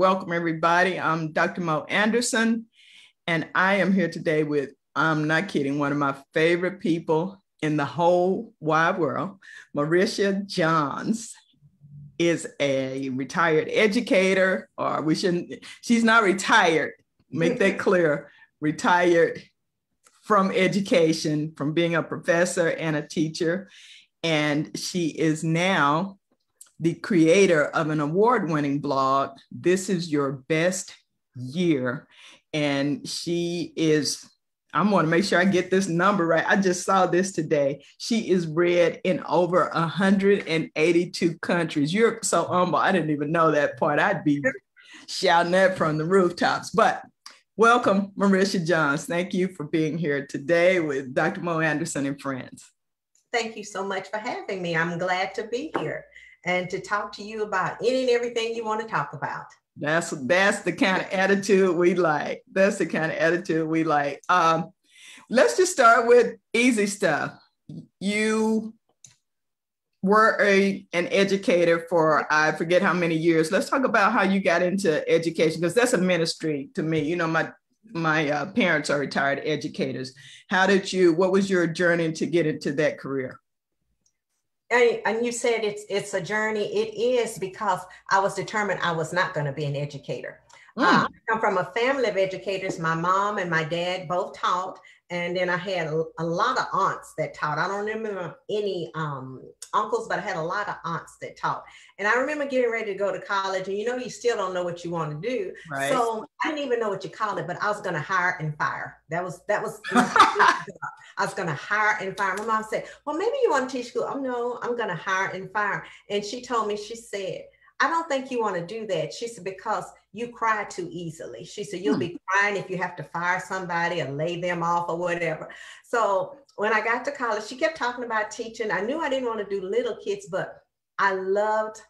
Welcome, everybody. I'm Dr. Mo Anderson, and I am here today with, I'm not kidding, one of my favorite people in the whole wide world. Maricia Johns is a retired educator, or we shouldn't, she's not retired, make that clear, retired from education, from being a professor and a teacher. And she is now the creator of an award winning blog, This is Your Best Year. And she is, I'm going to make sure I get this number right. I just saw this today. She is read in over 182 countries. You're so humble. I didn't even know that part. I'd be shouting that from the rooftops. But welcome, Maricia Johns. Thank you for being here today with Dr. Mo Anderson and friends. Thank you so much for having me. I'm glad to be here and to talk to you about any and everything you want to talk about. That's that's the kind of attitude we like. That's the kind of attitude we like. Um, let's just start with easy stuff. You were a an educator for I forget how many years. Let's talk about how you got into education because that's a ministry to me. You know, my my uh, parents are retired educators. How did you? What was your journey to get into that career? And, and you said it's it's a journey. It is because I was determined I was not going to be an educator. Mm. Uh, I come from a family of educators. My mom and my dad both taught, and then I had a, a lot of aunts that taught. I don't remember any um, uncles, but I had a lot of aunts that taught. And I remember getting ready to go to college, and you know, you still don't know what you want to do. Right. So I didn't even know what you call it, but I was going to hire and fire. That was that was. I was going to hire and fire. My mom said, "Well, maybe you want to teach school." Oh no, I'm going to hire and fire. And she told me, she said, "I don't think you want to do that." She said because you cry too easily. She said, You'll hmm. be crying if you have to fire somebody or lay them off or whatever. So when I got to college, she kept talking about teaching. I knew I didn't want to do little kids, but I loved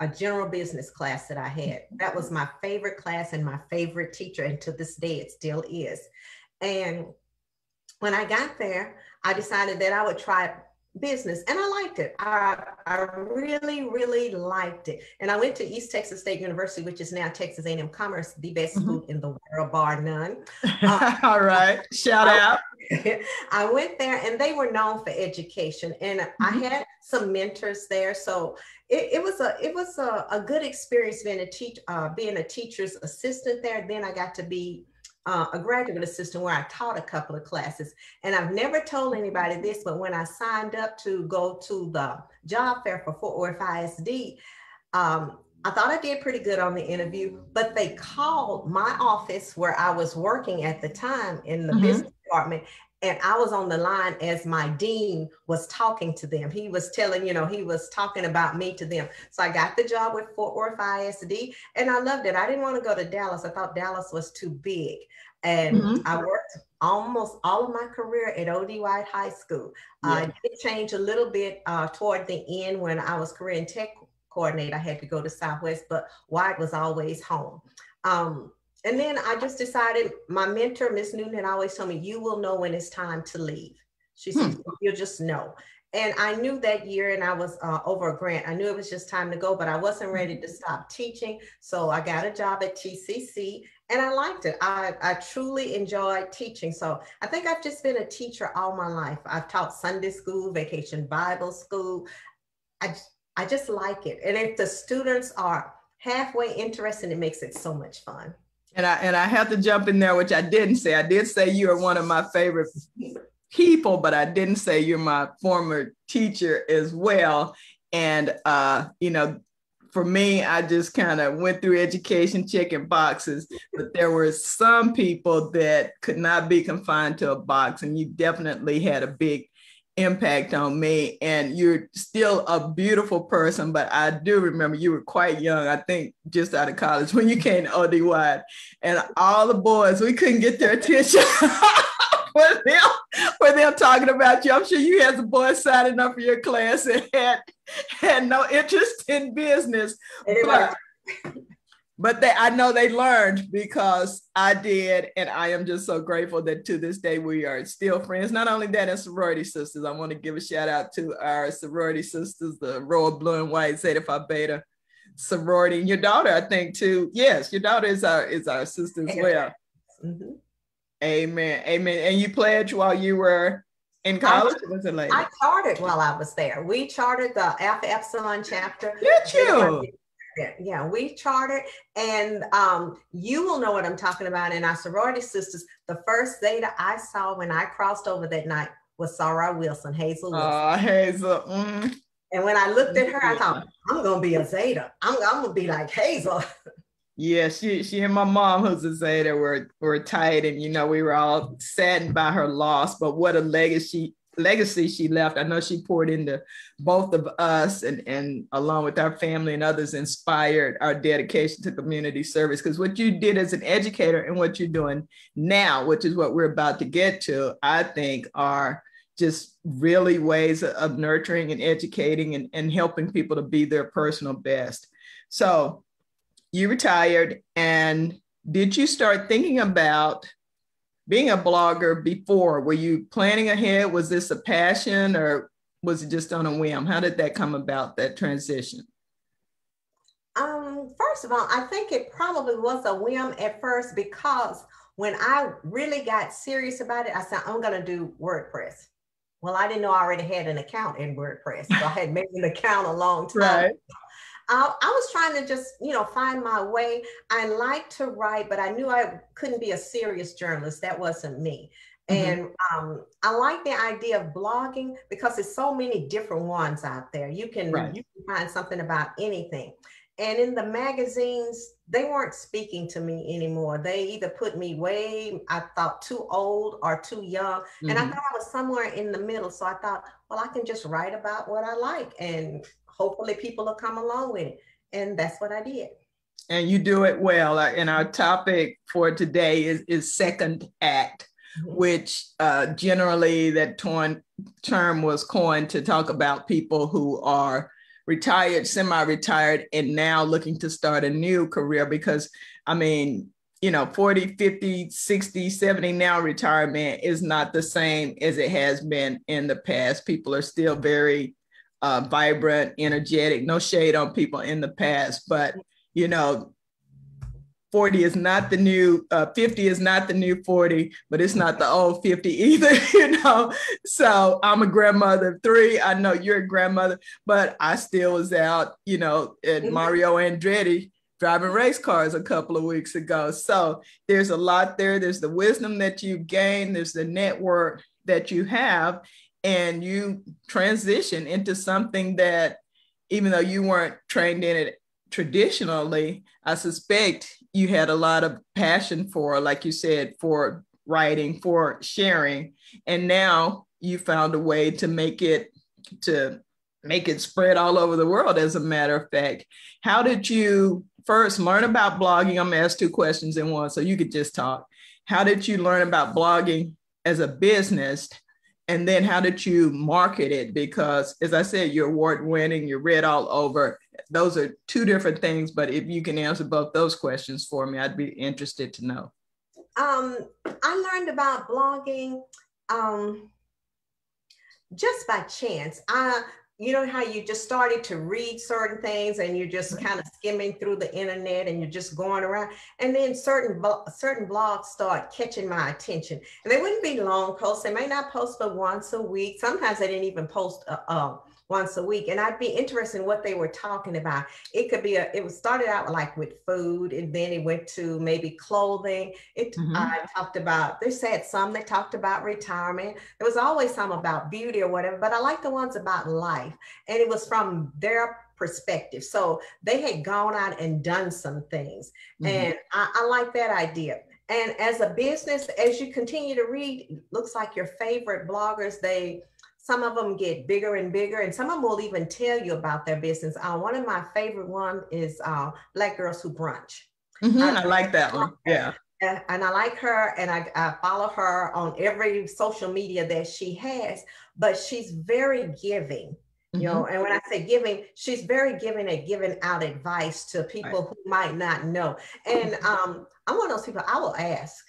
a general business class that I had. That was my favorite class and my favorite teacher. And to this day, it still is. And when I got there, I decided that I would try business and I liked it. I, I really, really liked it. And I went to East Texas State University, which is now Texas A&M Commerce, the best mm-hmm. school in the world, bar none. Uh, All right, shout out. I went there and they were known for education and mm-hmm. I had some mentors there. So it, it was a it was a, a, good experience being a teach uh, being a teacher's assistant there. Then I got to be uh, a graduate assistant where I taught a couple of classes. And I've never told anybody this, but when I signed up to go to the job fair for Fort Worth ISD, um, I thought I did pretty good on the interview, but they called my office where I was working at the time in the mm-hmm. business department. And I was on the line as my dean was talking to them. He was telling, you know, he was talking about me to them. So I got the job with Fort Worth ISD and I loved it. I didn't want to go to Dallas. I thought Dallas was too big. And mm-hmm. I worked almost all of my career at O.D. Wyatt High School. Yeah. I did change a little bit uh, toward the end when I was career and tech coordinator. I had to go to Southwest, but Wyatt was always home. Um, and then I just decided, my mentor, Miss Newton, always told me, you will know when it's time to leave. She said, hmm. you'll just know. And I knew that year, and I was uh, over a grant. I knew it was just time to go, but I wasn't ready to stop teaching. So I got a job at TCC, and I liked it. I, I truly enjoyed teaching. So I think I've just been a teacher all my life. I've taught Sunday school, vacation Bible school. I, I just like it. And if the students are halfway interested, it makes it so much fun. And I and I have to jump in there, which I didn't say. I did say you are one of my favorite people, but I didn't say you're my former teacher as well. And uh, you know, for me, I just kind of went through education checking boxes, but there were some people that could not be confined to a box, and you definitely had a big impact on me. And you're still a beautiful person, but I do remember you were quite young, I think just out of college when you came to ODY, and all the boys, we couldn't get their attention. for them, for them talking about you. I'm sure you had some boys signing up for your class and had, had no interest in business. But, but they, I know they learned because I did, and I am just so grateful that to this day we are still friends. Not only that, and sorority sisters. I want to give a shout out to our sorority sisters, the Royal Blue and White Zeta Phi Beta sorority. And your daughter, I think, too. Yes, your daughter is our is our sister as well. Mm-hmm. Amen. Amen. And you pledged while you were in college? I, was it later? I chartered while I was there. We chartered the Alpha Epsilon chapter. Did you? Yeah, we chartered, and um, you will know what I'm talking about. In our sorority sisters, the first Zeta I saw when I crossed over that night was Sarah Wilson, Hazel Wilson. Oh, Hazel. Mm. And when I looked at her, I thought, I'm gonna be a Zeta. I'm, I'm gonna be like Hazel. Yeah, she she and my mom, who's a Zeta, were were tight, and you know we were all saddened by her loss. But what a legacy legacy she left. I know she poured into both of us, and and along with our family and others, inspired our dedication to community service. Because what you did as an educator and what you're doing now, which is what we're about to get to, I think are just really ways of nurturing and educating and, and helping people to be their personal best. So you retired and did you start thinking about being a blogger before? Were you planning ahead? Was this a passion or was it just on a whim? How did that come about, that transition? Um, first of all, I think it probably was a whim at first because when I really got serious about it, I said, I'm going to do WordPress. Well, I didn't know I already had an account in WordPress. So I had made an account a long time. Right. I, I, was trying to just, you know, find my way. I like to write, but I knew I couldn't be a serious journalist. That wasn't me. Mm-hmm. And um, I like the idea of blogging because there's so many different ones out there. You can right. you can find something about anything. And in the magazines, they weren't speaking to me anymore. They either put me way, I thought too old or too young. Mm-hmm. And I mm-hmm. thought I was somewhere in the middle. So I thought, well, I can just write about what I like and hopefully people will come along with it. And that's what I did. And you do it well. And our topic for today is, is second act, mm-hmm. which uh, generally that torn, term was coined to talk about people who are retired, semi retired, and now looking to start a new career because, I mean, you know 40 50 60 70 now retirement is not the same as it has been in the past people are still very uh, vibrant, energetic. No shade on people in the past, but you know, 40 is not the new uh, 50 is not the new 40 but it's not the old 50 either you know? So i'm a grandmother of three. I know you're a grandmother but i still was out you know at mm-hmm. mario andretti driving race cars a couple of weeks ago. So there's a lot there. There's the wisdom that you gain. There's the network that you have and you transition into something that even though you weren't trained in it traditionally i suspect you had a lot of passion for like you said for writing for sharing. And now you found a way to make it to make it spread all over the world as a matter of fact. How did you first learn about blogging? I'm to ask two questions in one so you could just talk. How did you learn about blogging as a business? And then how did you market it? Because as i said you're award winning you're read all over those are two different things but if you can answer both those questions for me i'd be interested to know. Um, i learned about blogging um, just by chance. I you know how you just started to read certain things and you're just kind of skimming through the internet and you're just going around and then certain certain blogs start catching my attention. And they wouldn't be long posts. They may not post but once a week. Sometimes they didn't even post uh, uh, once a week. And I'd be interested in what they were talking about. It could be a, it was started out like with food and then it went to maybe clothing. It mm-hmm. I talked about, they said some that talked about retirement. There was always some about beauty or whatever, but I like the ones about life. And it was from their perspective. So they had gone out and done some things. Mm-hmm. And I, I like that idea. And as a business, as you continue to read, looks like your favorite bloggers, they some of them get bigger and bigger, and some of them will even tell you about their business. Uh, one of my favorite one is uh, Black Girls Who Brunch. Mm-hmm, I, I like that one. Yeah. And, and I like her, and I, I follow her on every social media that she has. But she's very giving you know mm-hmm. and when i say giving she's very giving and giving out advice to people right. who might not know and um i'm one of those people i will ask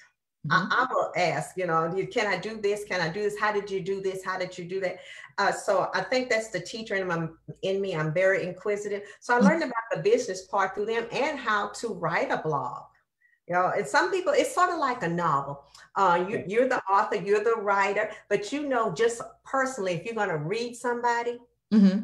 Mm-hmm. I, I, will ask, you know, can I do this? Can I do this? How did you do this? How did you do that? Uh, so I think that's the teacher in, my, in me. I'm very inquisitive. So I mm-hmm. learned about the business part through them and how to write a blog. You know, and some people, it's sort of like a novel. Uh, you, you're the author, you're the writer, but you know, just personally, if you're going to read somebody, mm-hmm.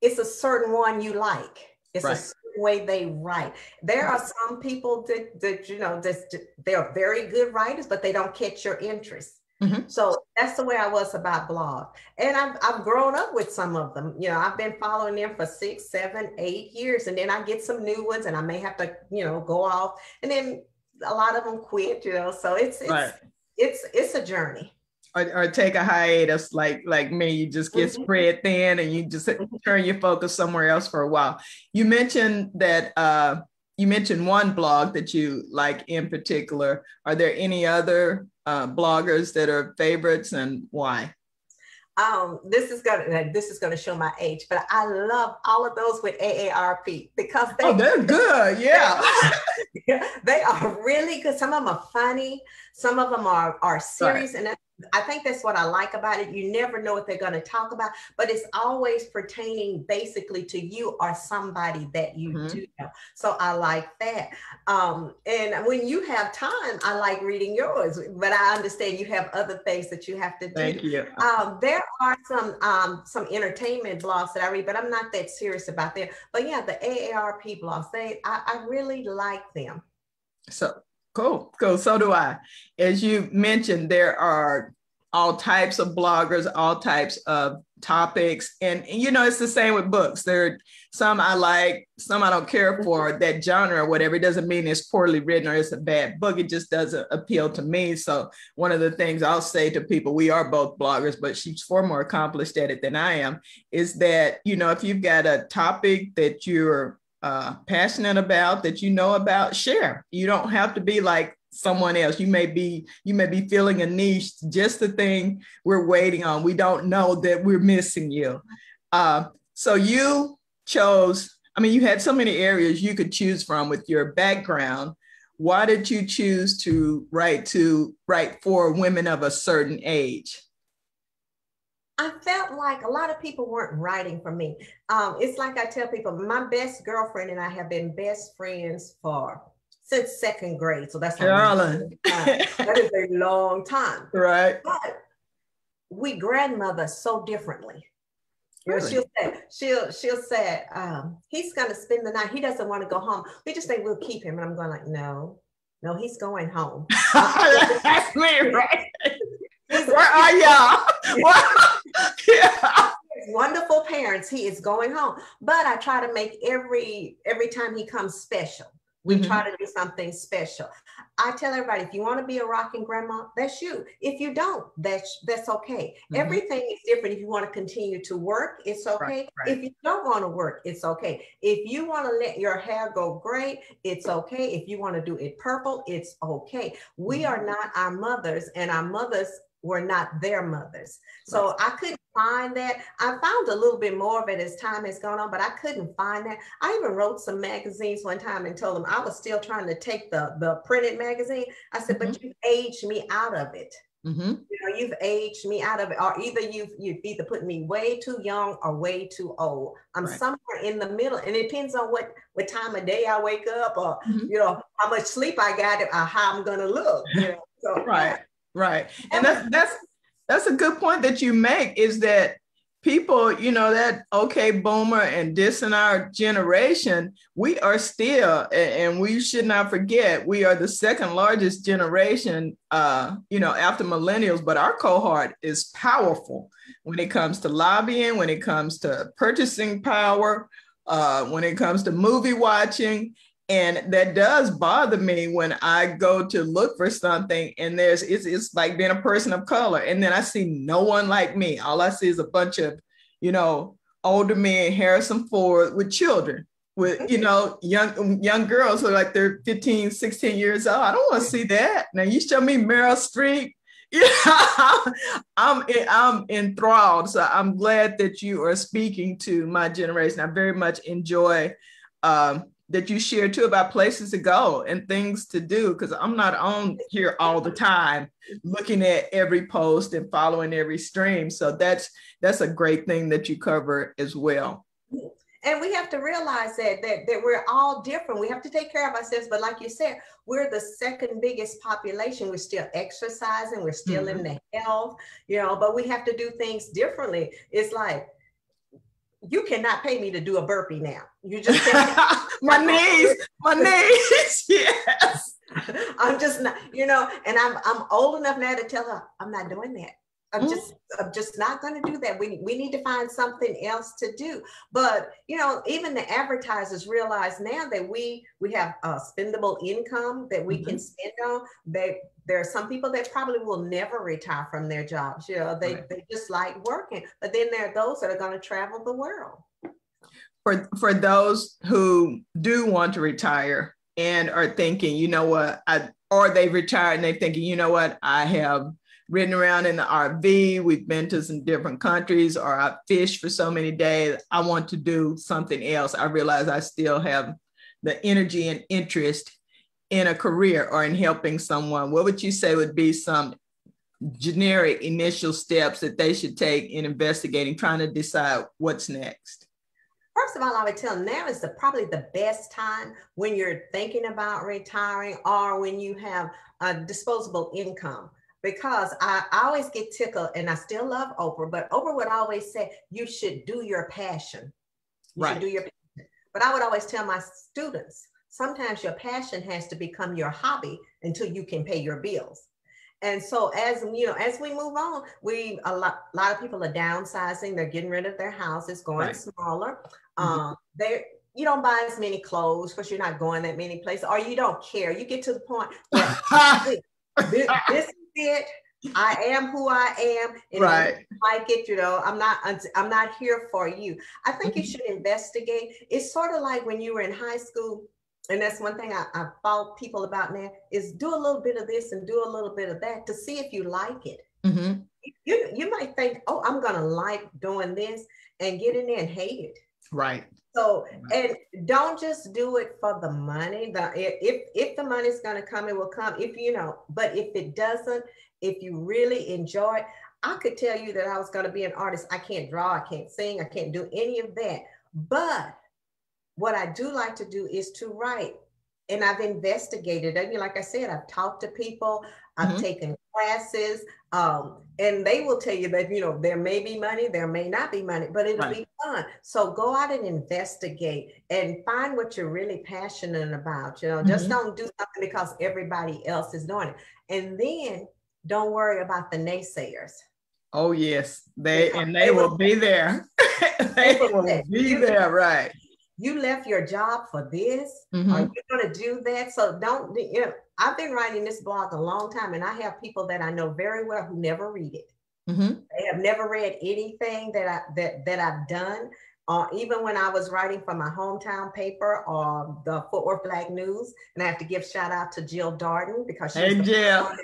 it's a certain one you like. It's right. a way they write. There are some people that, that you know, that they're very good writers, but they don't catch your interest. Mm-hmm. So that's the way I was about blog. And I've, I've grown up with some of them. You know, I've been following them for six, seven, eight years. And then I get some new ones and I may have to, you know, go off. And then a lot of them quit, you know. So it's it's right. it's it's a journey. Or, or, take a hiatus like like me you just get mm-hmm. spread thin and you just mm-hmm. turn your focus somewhere else for a while you mentioned that uh you mentioned one blog that you like in particular are there any other uh, bloggers that are favorites and why? Um, this is gonna this is gonna show my age, but I love all of those with AARP because they, oh, they're good, yeah. they are really good. Some of them are funny, some of them are are serious, right. and I think that's what I like about it. You never know what they're going to talk about, but it's always pertaining basically to you or somebody that you mm-hmm. do know. So I like that. Um, and when you have time, I like reading yours, but I understand you have other things that you have to do. Thank you. Um, there are some um, some entertainment blogs that I read, but I'm not that serious about them. But yeah, the AARP blogs, they I, I really like them. So Cool, cool. So do I. As you mentioned, there are all types of bloggers, all types of topics. And, and, you know, it's the same with books. There are some I like, some I don't care for that genre or whatever. It doesn't mean it's poorly written or it's a bad book. It just doesn't appeal to me. So one of the things I'll say to people, we are both bloggers, but she's far more accomplished at it than I am, is that, you know, if you've got a topic that you're uh, passionate about that you know about share. You don't have to be like someone else. You may be you may be feeling a niche just the thing we're waiting on. We don't know that we're missing you. Uh, so you chose i mean you had so many areas you could choose from with your background. Why did you choose to write to write for women of a certain age I felt like a lot of people weren't writing for me. Um, it's like I tell people, my best girlfriend and I have been best friends for since second grade. So that's Carolyn. that is a long time. Right. But we grandmother so differently. Know, she'll say, she'll she'll say, um, he's gonna spend the night. He doesn't want to go home. We just think we'll keep him. And I'm going like, no, no, he's going home. That's me, right? Where are y'all? yeah. Wonderful parents. He is going home. But I try to make every every time he comes special. We mm-hmm. try to do something special. I tell everybody, if you want to be a rocking grandma, that's you. If you don't, that's that's okay. Mm-hmm. Everything is different. If you want to continue to work, it's okay. Right, right. If you don't want to work, it's okay. If you want to let your hair go gray, it's okay. If you want to do it purple, it's okay. We mm-hmm. are not our mothers, and our mothers were not their mothers. So right. I couldn't find that. I found a little bit more of it as time has gone on, but I couldn't find that. I even wrote some magazines one time and told them I was still trying to take the, the printed magazine. I said, mm-hmm. but you've aged me out of it. Mm-hmm. You know, you've aged me out of it, or either you've you've either put me way too young or way too old. I'm right. somewhere in the middle, and it depends on what what time of day I wake up, or mm-hmm. you know how much sleep I got, or how I'm gonna look. You know, so right. Right. And that's that's that's a good point that you make is that people, you know, that okay, boomer and this in our generation, we are still, and we should not forget, we are the second largest generation, uh, you know, after millennials, but our cohort is powerful when it comes to lobbying, when it comes to purchasing power, uh, when it comes to movie watching and that does bother me when i go to look for something and there's it's, it's like being a person of color and then i see no one like me. All i see is a bunch of you know older men harrison ford with children with you know young young girls who are like they're 15 16 years old. I don't want to see that. Now you show me meryl streep. Yeah, I'm I'm enthralled. So I'm glad that you are speaking to my generation. I very much enjoy um, that you share too about places to go and things to do because I'm not on here all the time looking at every post and following every stream. So that's that's a great thing that you cover as well. And we have to realize that, that that we're all different. We have to take care of ourselves. But like you said, we're the second biggest population. We're still exercising, we're still mm-hmm. in the health, you know, but we have to do things differently. It's like you cannot pay me to do a burpee now. You just my knees, my knees. yes. I'm just not, you know, and I'm I'm old enough now to tell her I'm not doing that. I'm mm-hmm. just I'm just not going to do that. We we need to find something else to do. But you know, even the advertisers realize now that we we have a spendable income that we mm-hmm. can spend on. They there are some people that probably will never retire from their jobs. You know, they right. they just like working. But then there are those that are going to travel the world. For for those who do want to retire and are thinking, you know what, I or they've retired and they're thinking, you know what, I have ridden around in the RV. We've been to some different countries, or I've fished for so many days. I want to do something else. I realize I still have the energy and interest in a career or in helping someone. What would you say would be some generic initial steps that they should take in investigating, trying to decide what's next? First of all, I would tell them now is the probably the best time when you're thinking about retiring or when you have a disposable income because I, I always get tickled and I still love Oprah, but Oprah would always say, you should do your passion. You right. should do your passion. But I would always tell my students, sometimes your passion has to become your hobby until you can pay your bills. And so as you know, as we move on, we a lot, a lot of people are downsizing, they're getting rid of their houses, going right. smaller. Mm-hmm. Um, they you don't buy as many clothes because you're not going that many places, or you don't care. You get to the point where this, this it. I am who I am. And right. like it, you know, I'm not, I'm not here for you. I think you mm-hmm. should investigate. It's sort of like when you were in high school. And that's one thing I, I follow people about now is do a little bit of this and do a little bit of that to see if you like it. Mm-hmm. You, you might think, oh, I'm going to like doing this and get in there and hate it. Right. So and don't just do it for the money. The if if the money's gonna come, it will come. If you know, but if it doesn't, if you really enjoy it, I could tell you that I was gonna be an artist. I can't draw, I can't sing, I can't do any of that. But what I do like to do is to write. And I've investigated. I mean, like I said, I've talked to people, I've mm-hmm. taken classes, um, and they will tell you that you know there may be money, there may not be money, but it'll right. be fun. So go out and investigate and find what you're really passionate about. You know, mm-hmm. just don't do something because everybody else is doing it, and then don't worry about the naysayers. Oh yes, they because and they, they will, will be there. they will be there, right? You left your job for this. Mm-hmm. Are you going to do that? So don't. You know, I've been writing this blog a long time, and I have people that I know very well who never read it. Mm-hmm. They have never read anything that I that that I've done. Uh, even when I was writing for my hometown paper or the Fort Worth Black News, and I have to give shout out to Jill Darden because she's hey, the Jill. one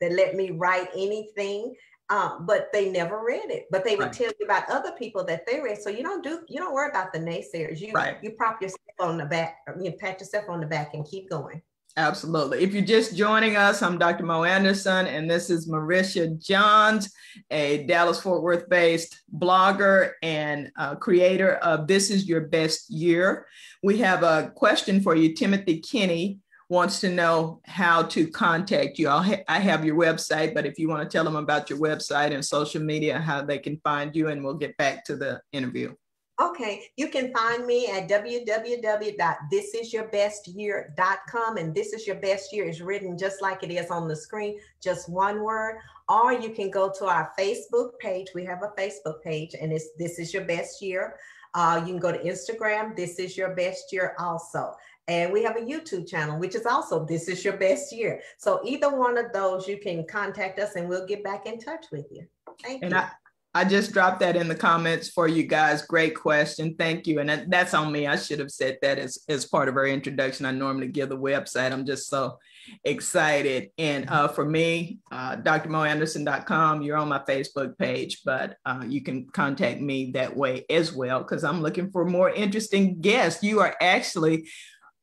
that let me write anything. Um, but they never read it. But they would right. tell you about other people that they read. So you don't do you don't worry about the naysayers. You right. you prop yourself on the back, you pat yourself on the back and keep going. Absolutely. If you're just joining us, I'm Dr. Mo Anderson, and this is Maricia Johns, a Dallas Fort Worth based blogger and uh, creator of This Is Your Best Year. We have a question for you. Timothy Kinney wants to know how to contact you. Ha- i have your website, but if you want to tell them about your website and social media, how they can find you, and we'll get back to the interview. Okay, you can find me at www.thisisYourBestYear.com. And this is your best year is written just like it is on the screen, just one word. Or you can go to our Facebook page. We have a Facebook page, and it's This Is Your Best Year. Uh, you can go to Instagram, This Is Your Best Year also. And we have a YouTube channel, which is also This Is Your Best Year. So either one of those, you can contact us and we'll get back in touch with you. Thank and you. I- I just dropped that in the comments for you guys. Great question. Thank you. And that's on me. I should have said that as, as part of our introduction. I normally give the website. I'm just so excited. And uh, for me, uh, drmoanderson.com, you're on my Facebook page, but uh, you can contact me that way as well because I'm looking for more interesting guests. You are actually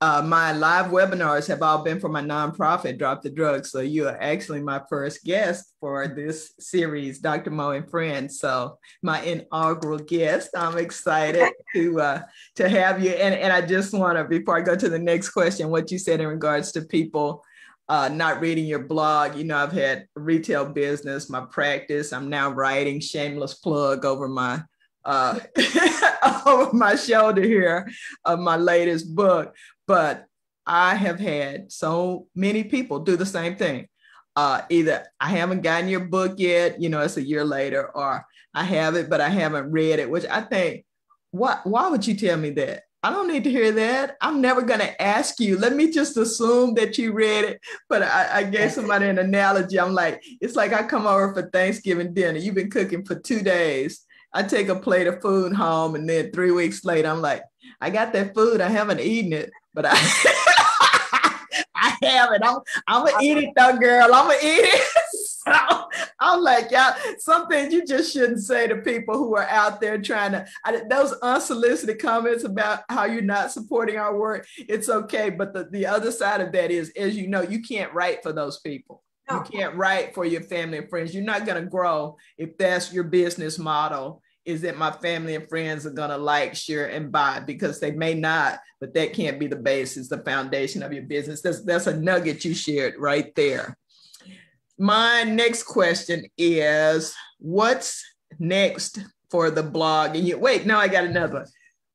uh, my live webinars have all been for my nonprofit, Drop the Drugs. So you are actually my first guest for this series, Dr. Mo and Friends. So my inaugural guest. I'm excited to uh, to have you. And, and I just want to, before I go to the next question, what you said in regards to people uh, not reading your blog. You know, I've had retail business, my practice. I'm now writing shameless plug over my uh, over my shoulder here of my latest book. But I have had so many people do the same thing. Uh, either I haven't gotten your book yet, you know, it's a year later, or I have it, but I haven't read it, which I think, what, why would you tell me that? I don't need to hear that. I'm never going to ask you. Let me just assume that you read it. But I, I gave somebody an analogy. I'm like, it's like I come over for Thanksgiving dinner. You've been cooking for two days. I take a plate of food home, and then three weeks later, I'm like, I got that food. I haven't eaten it, but I I have it. I'm I'm gonna eat it though, girl. I'm gonna eat it. so I'm like, yeah, some things you just shouldn't say to people who are out there trying to I, those unsolicited comments about how you're not supporting our work. It's okay, but the, the other side of that is, as you know, you can't write for those people. No. You can't write for your family and friends. You're not going to grow if that's your business model is that my family and friends are going to like, share, and buy because they may not, but that can't be the basis, the foundation of your business. That's, that's a nugget you shared right there. My next question is what's next for the blog? And you wait, no, I got another.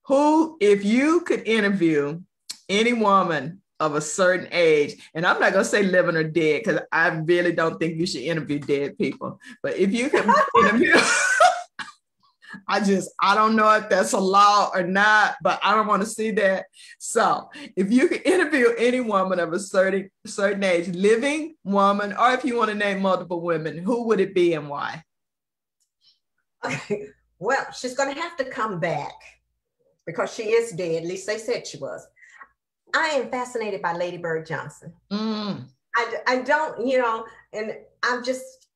Who, if you could interview any woman of a certain age, and I'm not gonna say living or dead because I really don't think you should interview dead people. But if you could interview I just, I don't know if that's a law or not, but I don't want to see that. So if you could interview any woman of a certain certain age, living woman, or if you want to name multiple women, who would it be and why? Okay. Well, she's going to have to come back because she is dead. At least they said she was. I am fascinated by Lady Bird Johnson. Mm. I, I don't, you know, and I'm just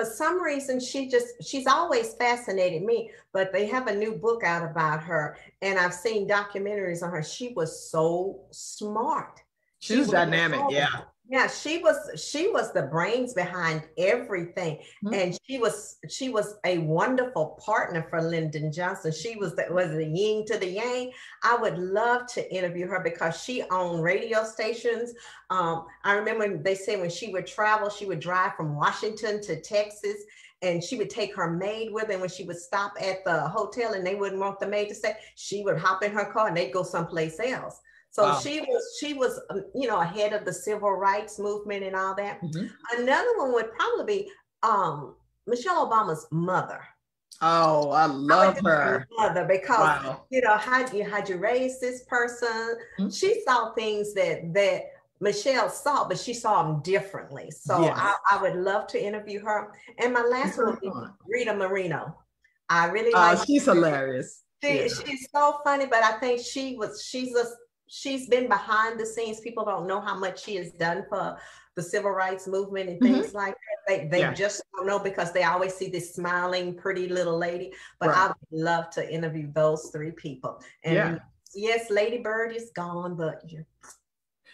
for some reason she just she's always fascinated me but they have a new book out about her and i've seen documentaries on her. She was so smart. She, she was, dynamic yeah yeah she was she was the brains behind everything mm-hmm. and she was she was a wonderful partner for lyndon johnson she was the was the yin to the yang i would love to interview her because she owned radio stations um, i remember they said when she would travel she would drive from washington to texas and she would take her maid with her. And when she would stop at the hotel and they wouldn't want the maid to stay, she would hop in her car and they'd go someplace else. So wow. she was she was um, you know ahead of the civil rights movement and all that. Mm-hmm. Another one would probably be um, Michelle Obama's mother. Oh, I love I her. Mother, because wow. you know how you had you raised this person. Mm-hmm. She saw things that that Michelle saw, but she saw them differently. So yes. I, I, would love to interview her. And my last one would be Rita Moreno. I really uh, like. She's her. hilarious. She, yeah. She's so funny, but I think she was. She's a she's been behind the scenes. People don't know how much she has done for the civil rights movement and things mm-hmm. like that. They, they yeah. just don't know because they always see this smiling, pretty little lady. But right. I would love to interview those three people. And yeah. yes, Lady Bird is gone, but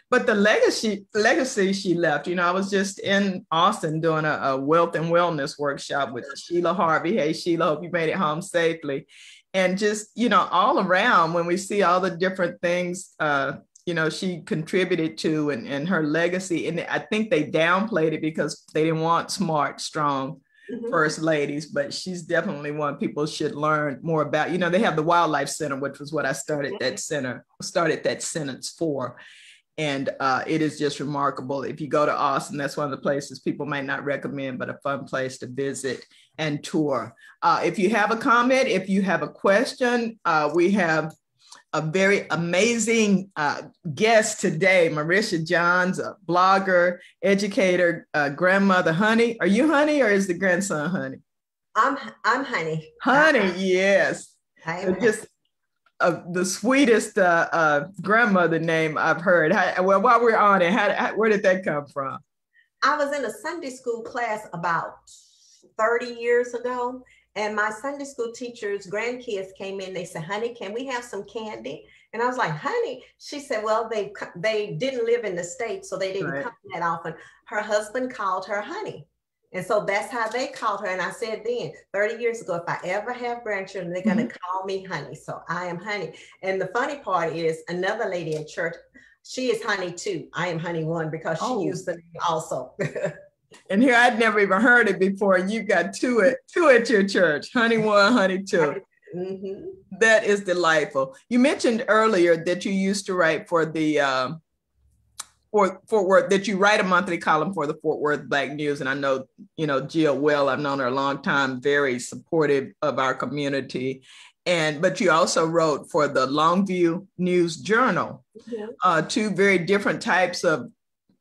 but the legacy legacy she left you know i was just in austin doing a, a, wealth and wellness workshop with sheila harvey hey sheila hope you made it home safely and just you know all around when we see all the different things uh, you know she contributed to and, and her legacy and i think they downplayed it because they didn't want smart strong mm-hmm. first ladies but she's definitely one people should learn more about you know they have the wildlife center which was what i started that center started that sentence for and uh, it is just remarkable. If you go to Austin, that's one of the places people might not recommend, but a fun place to visit and tour. Uh, if you have a comment, if you have a question, uh, we have a very amazing uh, guest today, Maricia Johns, a blogger, educator, uh, grandmother. Honey, are you Honey or is the grandson Honey? I'm I'm Honey. Honey, yes. I am. So just uh, the sweetest uh, uh, grandmother name I've heard. How, well, while we're on it, how, how, where did that come from? I was in a Sunday school class about 30 years ago, and my Sunday school teacher's grandkids came in. They said, Honey, can we have some candy? And I was like, honey, she said, well, they they didn't live in the States, so they didn't right. come that often. Her husband called her honey. And so that's how they called her. And I said then, 30 years ago, if I ever have grandchildren, they're going to mm-hmm. call me honey. So I am honey. And the funny part is another lady in church, she is honey too. I am honey one because she oh. used the name also. and here I'd never even heard it before. You got two at two at your church, honey one, honey 2 mm-hmm. That is delightful. You mentioned earlier that you used to write for the um, for Fort Worth that you write a monthly column for the Fort Worth Black News, and I know you know Jill well. I've known her a long time, very supportive of our community, and but you also wrote for the Longview News Journal, yeah. uh, two very different types of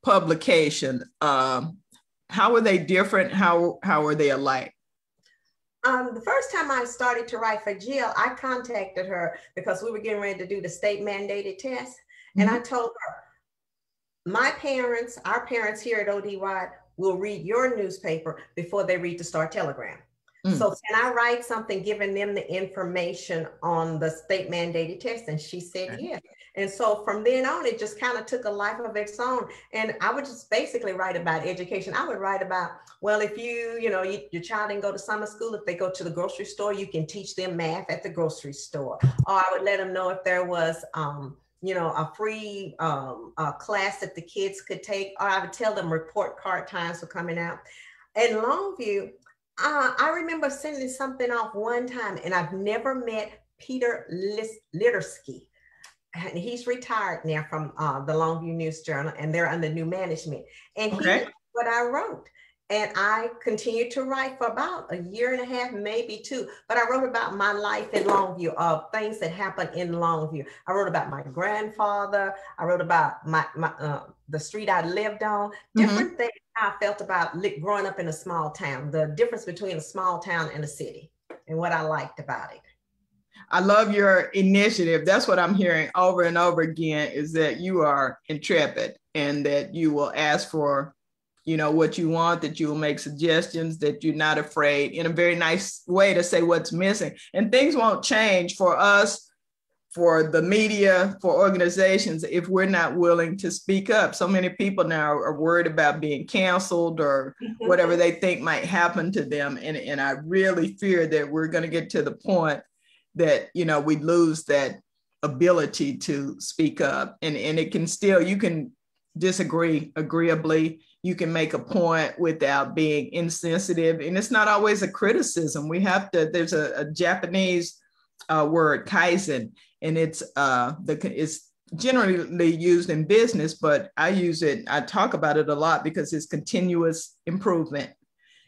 publication. Um, how are they different? How how are they alike? Um, the first time I started to write for Jill, I contacted her because we were getting ready to do the state mandated test, mm-hmm. and I told her my parents, our parents here at ODY, will read your newspaper before they read the Star Telegram. Mm. So can I write something giving them the information on the state mandated test? And she said, okay. yeah. And so from then on, it just kind of took a life of its own. And I would just basically write about education. I would write about, well, if you, you know, you, your child didn't go to summer school, if they go to the grocery store, you can teach them math at the grocery store. Or I would let them know if there was, um, you know, a free um, a class that the kids could take, or I would tell them report card times were coming out. At Longview, uh, I remember sending something off one time, and I've never met Peter Littersky. And he's retired now from uh, the Longview News Journal, and they're under new management. And okay. he what I wrote. And I continued to write for about a year and a half, maybe two. But I wrote about my life in Longview, of things that happened in Longview. I wrote about my grandfather. I wrote about my, my uh, the street I lived on, mm-hmm. different mm-hmm. things I felt about li- growing up in a small town, the difference between a small town and a city, and what I liked about it. I love your initiative. That's what I'm hearing over and over again is that you are intrepid and that you will ask for you know what you want that you will make suggestions that you're not afraid in a very nice way to say what's missing and things won't change for us for the media for organizations if we're not willing to speak up so many people now are worried about being canceled or mm-hmm. whatever they think might happen to them and, and i really fear that we're going to get to the point that you know we lose that ability to speak up and and it can still you can disagree agreeably you can make a point without being insensitive. And it's not always a criticism. We have to, there's a, a Japanese uh, word, kaizen, and it's uh, the it's generally used in business, but I use it, I talk about it a lot because it's continuous improvement.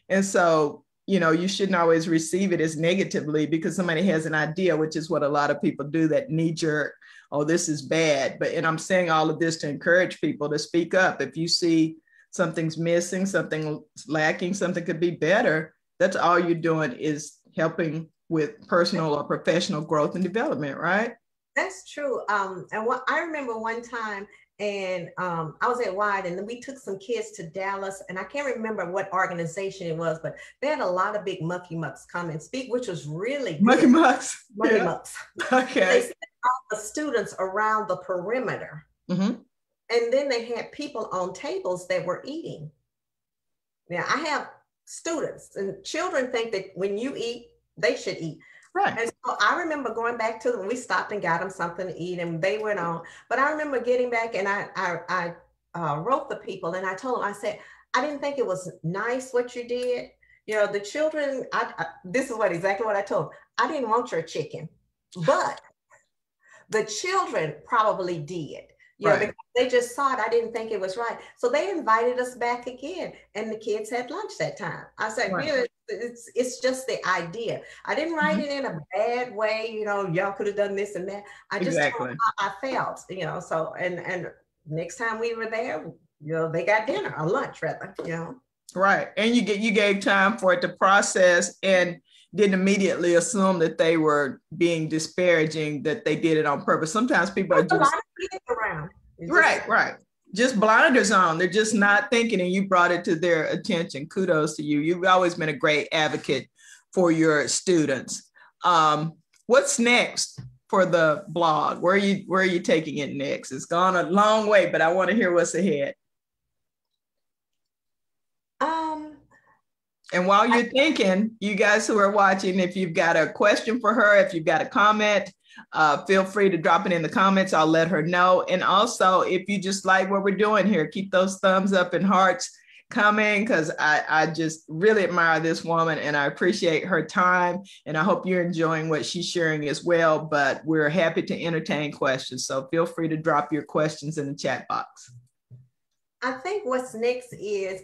And so, you know, you shouldn't always receive it as negatively because somebody has an idea, which is what a lot of people do that knee jerk, oh, this is bad. But, and I'm saying all of this to encourage people to speak up. If you see something's missing, something lacking, something could be better, that's all you're doing is helping with personal or professional growth and development, right? That's true. Um, and what I remember one time, and um, I was at Wyatt, and then we took some kids to Dallas, and I can't remember what organization it was, but they had a lot of big mucky mucks come and speak, which was really good. mucky mucks. Mucky yeah. mucks. Okay. They sent all the students around the perimeter. Mm-hmm. And then they had people on tables that were eating. Now I have students and children think that when you eat, they should eat. Right. And so I remember going back to them. We stopped and got them something to eat, and they went on. But I remember getting back, and I I, I uh, wrote the people, and I told them, I said, I didn't think it was nice what you did. You know, the children. I, I this is what exactly what I told them. I didn't want your chicken, but the children probably did. You right. know, they just saw it. I didn't think it was right. So they invited us back again, and the kids had lunch that time. I said, right. really, it's it's just the idea. I didn't write mm-hmm. it in a bad way, you know, y'all could have done this and that. I just exactly. I felt, you know, so and and next time we were there, you know, they got dinner or lunch rather, you know. Right. And you get you gave time for it to process and didn't immediately assume that they were being disparaging, that they did it on purpose. Sometimes people There's are just around. right, right. Just blinders on. They're just not thinking, and you brought it to their attention. Kudos to you. You've always been a great advocate for your students. Um, what's next for the blog? Where are you where are you taking it next? It's gone a long way, but I want to hear what's ahead. Um and while you're I, thinking, you guys who are watching, if you've got a question for her, if you've got a comment, uh, feel free to drop it in the comments. I'll let her know. And also, if you just like what we're doing here, keep those thumbs up and hearts coming because I, I just really admire this woman and I appreciate her time. And I hope you're enjoying what she's sharing as well. But we're happy to entertain questions. So feel free to drop your questions in the chat box. I think what's next is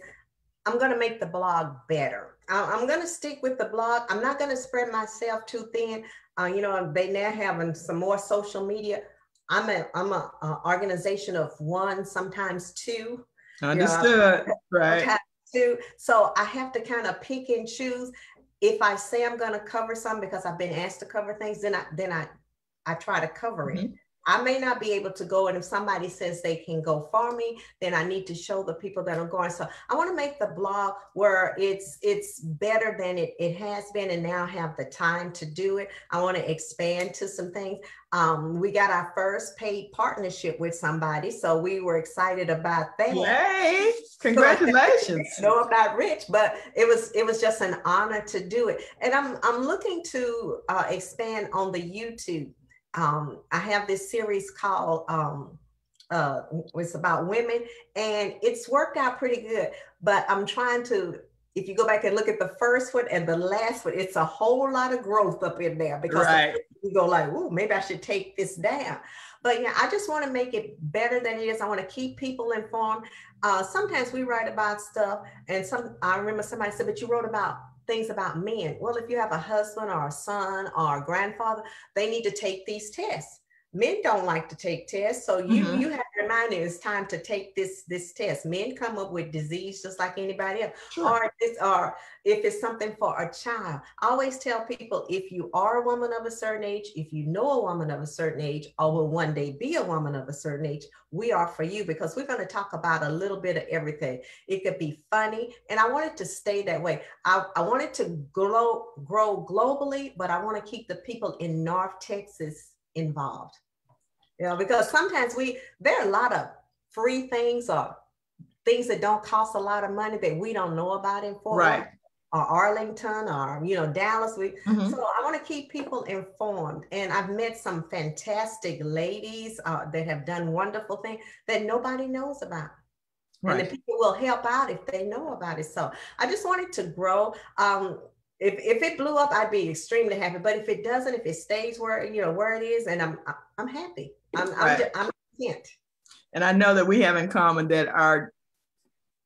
I'm going to make the blog better. I'm going to stick with the blog. I'm not going to spread myself too thin. Uh, you know, they now having some more social media. I'm a I'm a, a organization of one, sometimes two. Understood. You know, right. Two. So I have to kind of pick and choose. If I say I'm going to cover some because I've been asked to cover things, then I then I I try to cover it. I may not be able to go. And if somebody says they can go for me, then I need to show the people that are going. So I want to make the blog where it's it's better than it, it has been and now have the time to do it. I want to expand to some things. Um, we got our first paid partnership with somebody. So we were excited about that. Yay! Congratulations. No, I'm not rich, but it was it was just an honor to do it. And I'm I'm looking to uh, expand on the YouTube um, I have this series called um, uh, it's about women, and it's worked out pretty good. But I'm trying to. If you go back and look at the first one and the last one, it's a whole lot of growth up in there because right. you go like, "Ooh, maybe I should take this down." But yeah, I just want to make it better than it is. I want to keep people informed. Uh, sometimes we write about stuff, and some I remember somebody said, "But you wrote about things about men. Well, if you have a husband or a son or a grandfather, they need to take these tests men don't like to take tests so you mm-hmm. you have to remind them it's time to take this this test. Men come up with disease just like anybody else sure. or it's or if it's something for a child. I always tell people if you are a woman of a certain age if you know a woman of a certain age or will one day be a woman of a certain age we are for you because we're going to talk about a little bit of everything. It could be funny and i want it to stay that way. I, I want it to grow grow globally but i want to keep the people in north texas involved you know, because sometimes we there are a lot of free things or things that don't cost a lot of money that we don't know about in Fort right. or Arlington or you know Dallas. We mm-hmm. so I want to keep people informed, and I've met some fantastic ladies uh, that have done wonderful things that nobody knows about. Right. And the people will help out if they know about it. So I just wanted to grow. Um, if, if it blew up, I'd be extremely happy. But if it doesn't, if it stays where you know where it is, and I'm I'm happy. I'm right. I'm, I'm content. And I know that we have in common that our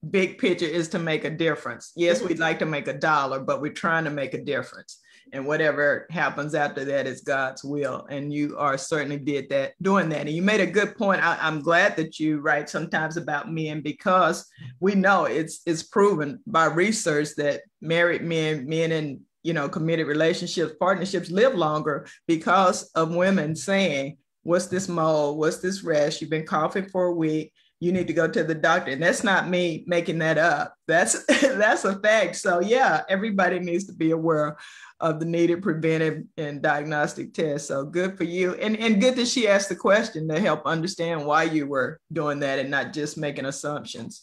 big picture is to make a difference. Yes, mm-hmm. we'd like to make a dollar, but we're trying to make a difference. And whatever happens after that is God's will. And you are certainly did that, doing that. And you made a good point. I, am glad that you write sometimes about men because we know it's it's proven by research that married men, men in you know committed relationships, partnerships live longer because of women saying, What's this mold? What's this rash? You've been coughing for a week. You need to go to the doctor. And that's not me making that up. That's that's a fact. So yeah, everybody needs to be aware of the needed preventive and diagnostic tests. So good for you. And, and good that she asked the question to help understand why you were doing that and not just making assumptions.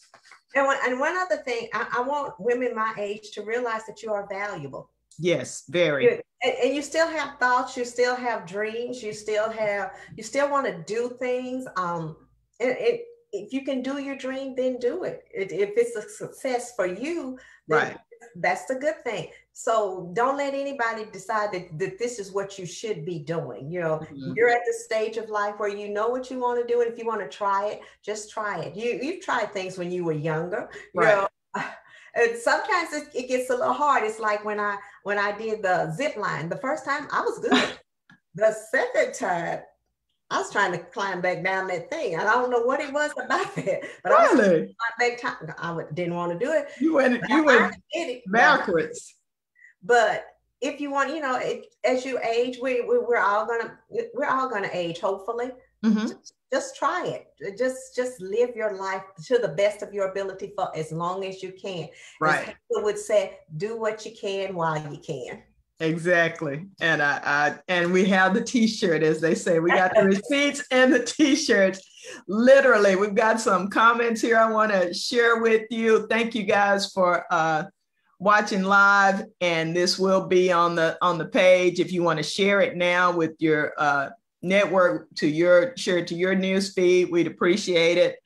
And one, and one other thing, I, I want women my age to realize that you are valuable. Yes, very. And, and, you still have thoughts, you still have dreams, you still have, you still want to do things. Um, and, and if you can do your dream, then do it. it if it's a success for you, right. that's the good thing. So don't let anybody decide that, that this is what you should be doing. You know, mm-hmm. you're at the stage of life where you know what you want to do. And if you want to try it, just try it. You you've tried things when you were younger. Right. You know, and sometimes it, it, gets a little hard. It's like when I when I did the zip line. The first time I was good. the second time I was trying to climb back down that thing. I don't know what it was about that. But really? I was back time. I didn't want to do it. You went you went it, backwards. But if you want, you know, it, as you age, we, we we're all gonna we're all gonna age, hopefully. Mm-hmm. Just, try it. Just just live your life to the best of your ability for as long as you can. Right. As would say, do what you can while you can. Exactly. And I, I and we have the t-shirt, as they say. We got the receipts and the t-shirts. Literally, we've got some comments here I want to share with you. Thank you guys for uh watching live and this will be on the on the page if you want to share it now with your uh network to your share to your news feed we'd appreciate it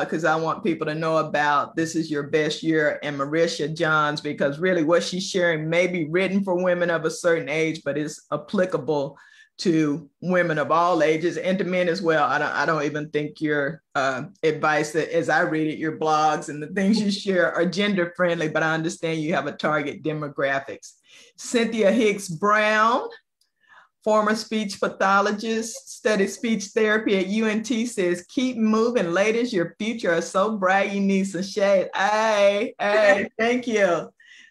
because uh, I want people to know about this is your best year and Maricia Johns because really what she's sharing may be written for women of a certain age, but it's applicable to women of all ages and to men as well. I don't, I don't even think your uh, advice that as I read it, your blogs and the things you share are gender friendly, but I understand you have a target demographics. Cynthia Hicks Brown former speech pathologist, studied speech therapy at UNT, says, keep moving, ladies. Your future is so bright, you need some shade. Hey, hey, thank you.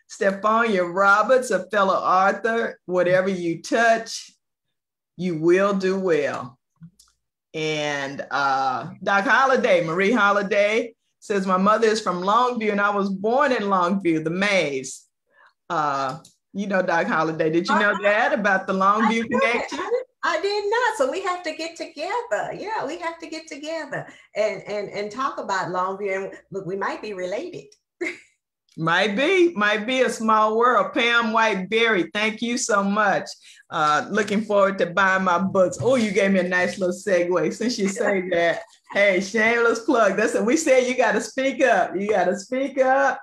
Stefania Roberts, a fellow author, whatever you touch, you will do well. And uh, Doc Holliday, Marie Holliday, says, My mother is from Longview and I was born in Longview, the maze. Uh, you know Doc Holliday. Did you know uh-huh. that about the Longview I connection? I did not. So we have to get together. Yeah, we have to get together and and and talk about Longview. And look, we might be related. might be, might be a small world. Pam White Berry, thank you so much. Uh, looking forward to buying my books. Oh, you gave me a nice little segue. Since you say that, hey, shameless plug. That's what we said. You got to speak up. You got to speak up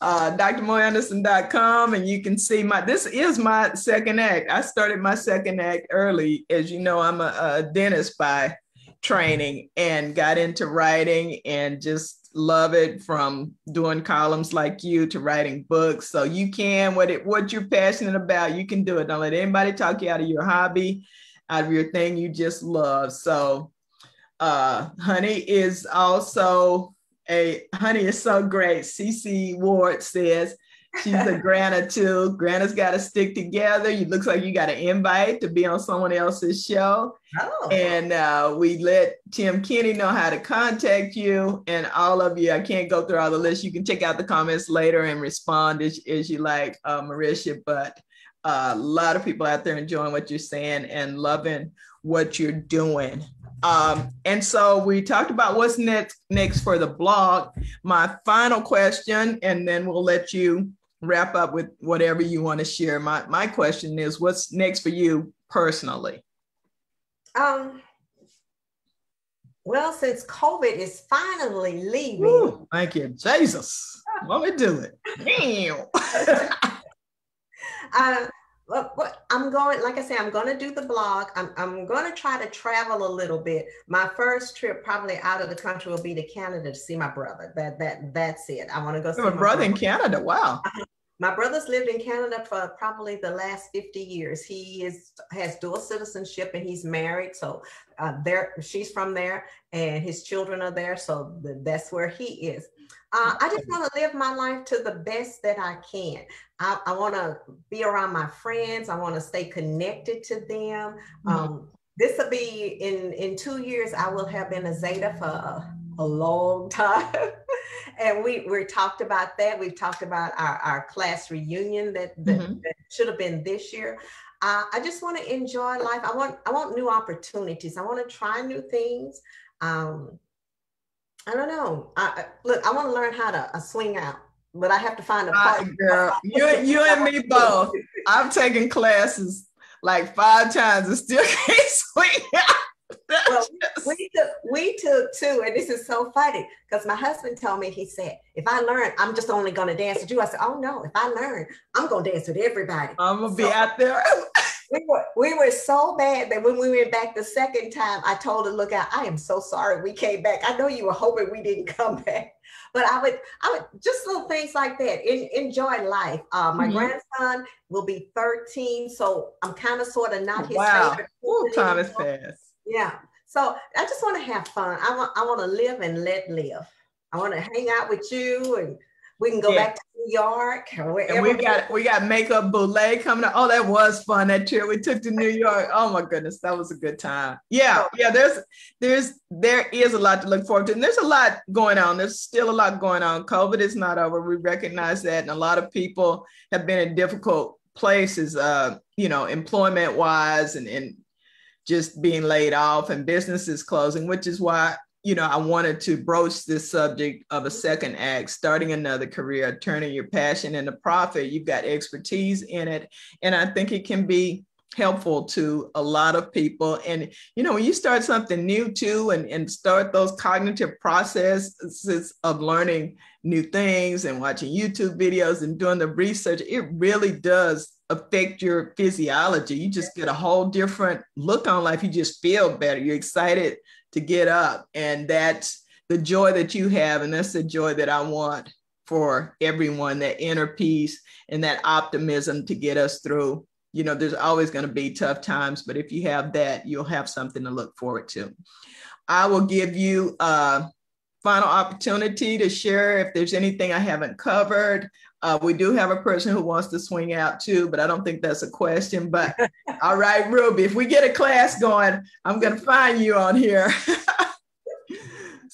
uh, drmoeanderson.com and you can see my this is my second act. I started my second act early. As you know i'm a, a dentist by training and got into writing and just love it from doing columns like you to writing books. So you can what it what you're passionate about you can do it. Don't let anybody talk you out of your hobby out of your thing you just love. So uh honey is also a honey is so great. CC Ward says she's a Grana too. Grana's got to stick together. You looks like you got an invite to be on someone else's show. Oh. And uh, we let Tim Kenny know how to contact you and all of you. I can't go through all the list. You can check out the comments later and respond as, as you like, uh, Maricia. But uh, a lot of people out there enjoying what you're saying and loving what you're doing. Um, and so we talked about what's next next for the blog. My final question, and then we'll let you wrap up with whatever you want to share. My my question is, what's next for you personally? Um. Well, since COVID is finally leaving, thank you, Jesus. Let me do it. Damn. uh, well, I'm going, like I said, I'm going to do the blog. I'm, I'm going to try to travel a little bit. My first trip, probably out of the country, will be to Canada to see my brother. That that that's it. I want to go see my brother, brother in Canada. Wow. My brother's lived in Canada for probably the last 50 years. He is has dual citizenship and he's married. So uh, there, she's from there, and his children are there. So that's where he is. Uh, I just want to live my life to the best that I can. I, I want to be around my friends. I want to stay connected to them. Mm-hmm. Um, this will be in in two years. I will have been a Zeta for a, a long time, and we we talked about that. We've talked about our, our class reunion that, that, mm-hmm. that should have been this year. Uh, I just want to enjoy life. I want I want new opportunities. I want to try new things. Um, I don't know. I, look, I want to learn how to uh, swing out, but I have to find a partner. girl, you, you and me both. I've taken classes like five times and still can't swing out. well, we took we took two, and this is so funny because my husband told me he said, "If I learn, I'm just only going to dance with you." I said, "Oh no! If I learn, I'm going to dance with everybody." I'm gonna so, be out there. we were we were so bad that when we went back the second time, I told her, "Look out! I am so sorry we came back. I know you were hoping we didn't come back, but I would I would just little things like that. In, enjoy life. Uh, my mm-hmm. grandson will be 13, so I'm kind of sort of not his wow. favorite. Ooh, time is fast. Yeah. So I just want to have fun. I want I want to live and let live. I want to hang out with you and we can go yeah. back to New York. And we got we got makeup boule coming up. Oh, that was fun. That trip we took to New York. Oh my goodness, that was a good time. Yeah, yeah. There's there's there is a lot to look forward to, and there's a lot going on. There's still a lot going on. COVID is not over. We recognize that, and a lot of people have been in difficult places, uh, you know, employment wise and, and just being laid off and businesses closing, which is why, you know, I wanted to broach this subject of a second act, starting another career, turning your passion into profit. You've got expertise in it. And I think it can be helpful to a lot of people. And, you know, when you start something new too and, and start those cognitive processes of learning new things and watching YouTube videos and doing the research, it really does affect your physiology. You just get a whole different look on life. You just feel better. You're excited to get up. And that's the joy that you have. And that's the joy that I want for everyone that inner peace and that optimism to get us through you know there's always going to be tough times but if you have that you'll have something to look forward to i will give you a final opportunity to share if there's anything i haven't covered. Uh, we do have a person who wants to swing out too but i don't think that's a question but all right ruby if we get a class going i'm going to find you on here.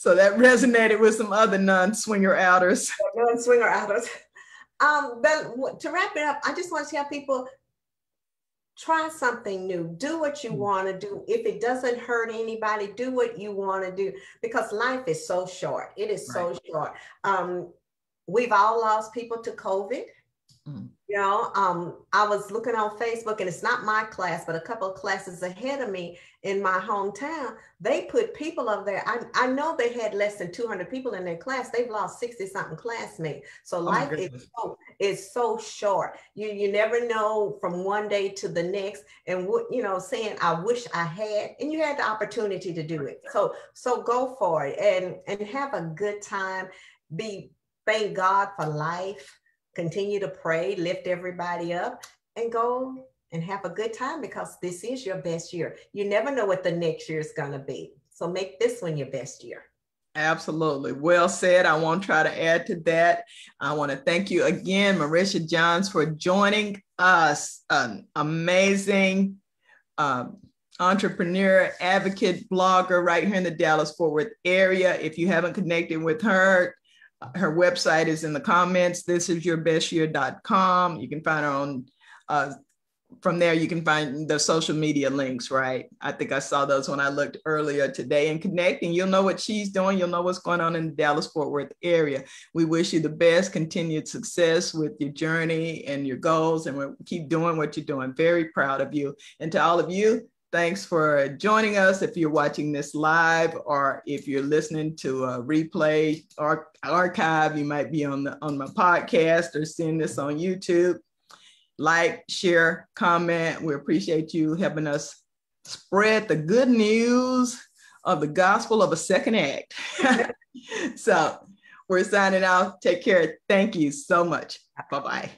So that resonated with some other non-swinger outers. Non-swinger outers. Um, but to wrap it up, I just want to tell people try something new do what you mm. want to do if it doesn't hurt anybody do what you want to do because life is so short it is right. so short um, we've all lost people to covid mm. You know, um, I was looking on Facebook, and it's not my class, but a couple of classes ahead of me in my hometown. They put people up there. I, I know they had less than 200 people in their class. They've lost 60 something classmates. So oh life is so, is so short. You you never know from one day to the next. And what you know, saying I wish I had, and you had the opportunity to do it. So so go for it and and have a good time. Be thank God for life continue to pray, lift everybody up, and go and have a good time because this is your best year. You never know what the next year is going to be. So make this one your best year. Absolutely. Well said. I won't try to add to that. I want to thank you again, Maricia Johns, for joining us. An amazing um, entrepreneur, advocate, blogger right here in the Dallas Fort Worth area. If you haven't connected with her, her website is in the comments. This is yourbestyear.com. You can find her on, uh, from there, you can find the social media links, right? I think I saw those when I looked earlier today and connecting. You'll know what she's doing. You'll know what's going on in the Dallas Fort Worth area. We wish you the best, continued success with your journey and your goals, and we'll keep doing what you're doing. Very proud of you. And to all of you, Thanks for joining us. If you're watching this live or if you're listening to a replay or archive, you might be on the on my podcast or seeing this on YouTube. Like, share, comment. We appreciate you helping us spread the good news of the gospel of a second act. so we're signing out. Take care. Thank you so much. Bye bye.